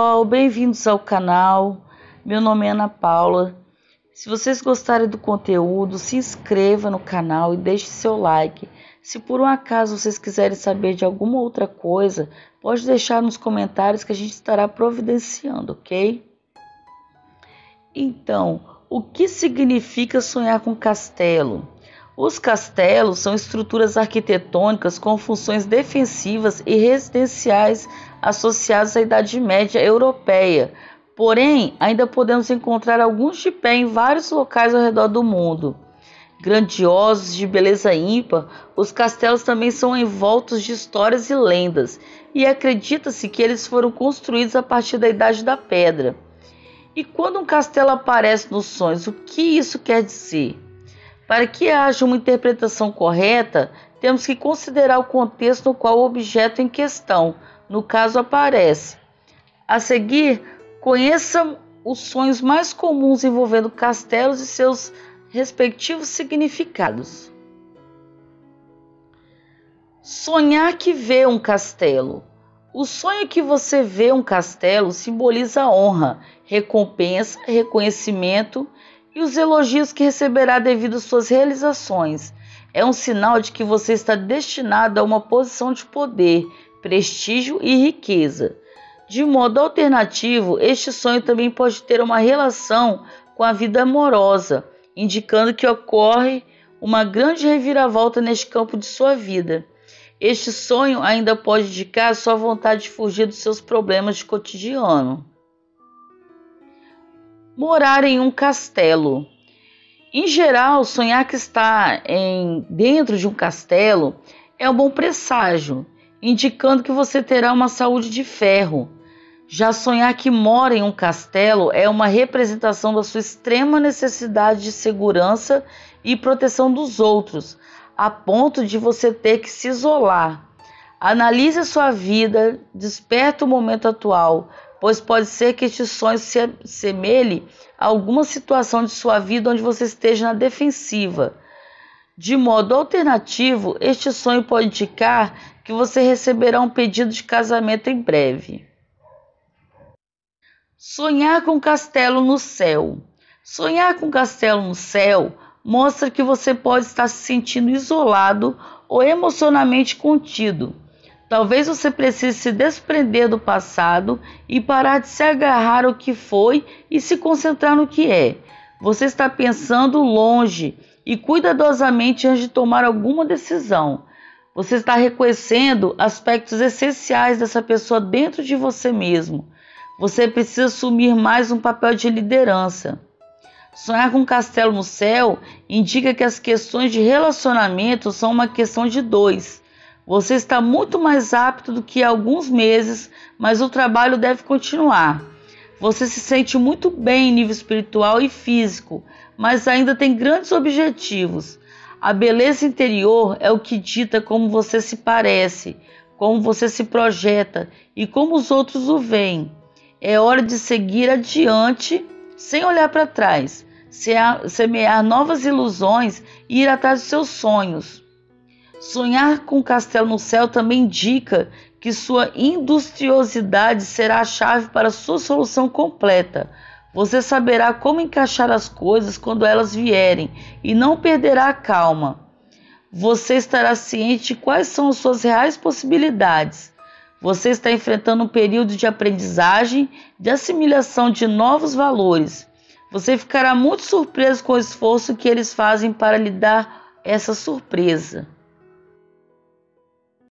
pessoal, bem-vindos ao canal. Meu nome é Ana Paula. Se vocês gostarem do conteúdo, se inscreva no canal e deixe seu like. Se por um acaso vocês quiserem saber de alguma outra coisa, pode deixar nos comentários que a gente estará providenciando, ok? Então, o que significa sonhar com castelo? Os castelos são estruturas arquitetônicas com funções defensivas e residenciais associadas à Idade Média europeia. Porém, ainda podemos encontrar alguns de pé em vários locais ao redor do mundo. Grandiosos, de beleza ímpar, os castelos também são envoltos de histórias e lendas, e acredita-se que eles foram construídos a partir da Idade da Pedra. E quando um castelo aparece nos sonhos, o que isso quer dizer? Para que haja uma interpretação correta, temos que considerar o contexto no qual o objeto em questão, no caso, aparece. A seguir, conheça os sonhos mais comuns envolvendo castelos e seus respectivos significados. Sonhar que vê um castelo. O sonho que você vê um castelo simboliza honra, recompensa, reconhecimento e os elogios que receberá devido às suas realizações. É um sinal de que você está destinado a uma posição de poder, prestígio e riqueza. De modo alternativo, este sonho também pode ter uma relação com a vida amorosa, indicando que ocorre uma grande reviravolta neste campo de sua vida. Este sonho ainda pode indicar sua vontade de fugir dos seus problemas de cotidiano. Morar em um castelo. Em geral, sonhar que está em, dentro de um castelo é um bom presságio, indicando que você terá uma saúde de ferro. Já sonhar que mora em um castelo é uma representação da sua extrema necessidade de segurança e proteção dos outros, a ponto de você ter que se isolar. Analise a sua vida, desperta o momento atual, pois pode ser que este sonho se assemelhe a alguma situação de sua vida onde você esteja na defensiva. De modo alternativo, este sonho pode indicar que você receberá um pedido de casamento em breve. Sonhar com castelo no céu. Sonhar com castelo no céu mostra que você pode estar se sentindo isolado ou emocionalmente contido. Talvez você precise se desprender do passado e parar de se agarrar ao que foi e se concentrar no que é. Você está pensando longe e cuidadosamente antes de tomar alguma decisão. Você está reconhecendo aspectos essenciais dessa pessoa dentro de você mesmo. Você precisa assumir mais um papel de liderança. Sonhar com um castelo no céu indica que as questões de relacionamento são uma questão de dois você está muito mais apto do que há alguns meses, mas o trabalho deve continuar. Você se sente muito bem em nível espiritual e físico, mas ainda tem grandes objetivos. A beleza interior é o que dita como você se parece, como você se projeta e como os outros o veem. É hora de seguir adiante sem olhar para trás, semear novas ilusões e ir atrás dos seus sonhos. Sonhar com um castelo no céu também indica que sua industriosidade será a chave para sua solução completa. Você saberá como encaixar as coisas quando elas vierem e não perderá a calma. Você estará ciente de quais são as suas reais possibilidades. Você está enfrentando um período de aprendizagem, de assimilação de novos valores. Você ficará muito surpreso com o esforço que eles fazem para lhe dar essa surpresa.